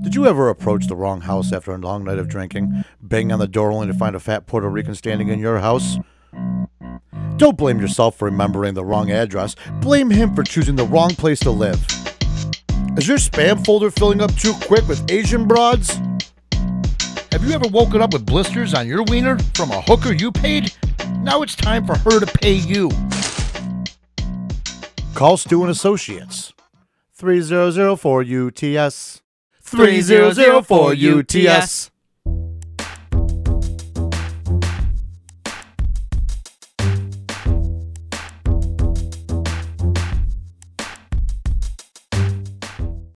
Did you ever approach the wrong house after a long night of drinking, bang on the door only to find a fat Puerto Rican standing in your house? Don't blame yourself for remembering the wrong address. Blame him for choosing the wrong place to live. Is your spam folder filling up too quick with Asian broads? Have you ever woken up with blisters on your wiener from a hooker you paid? Now it's time for her to pay you. Call Stu and Associates. 3004 UTS. 3004 UTS.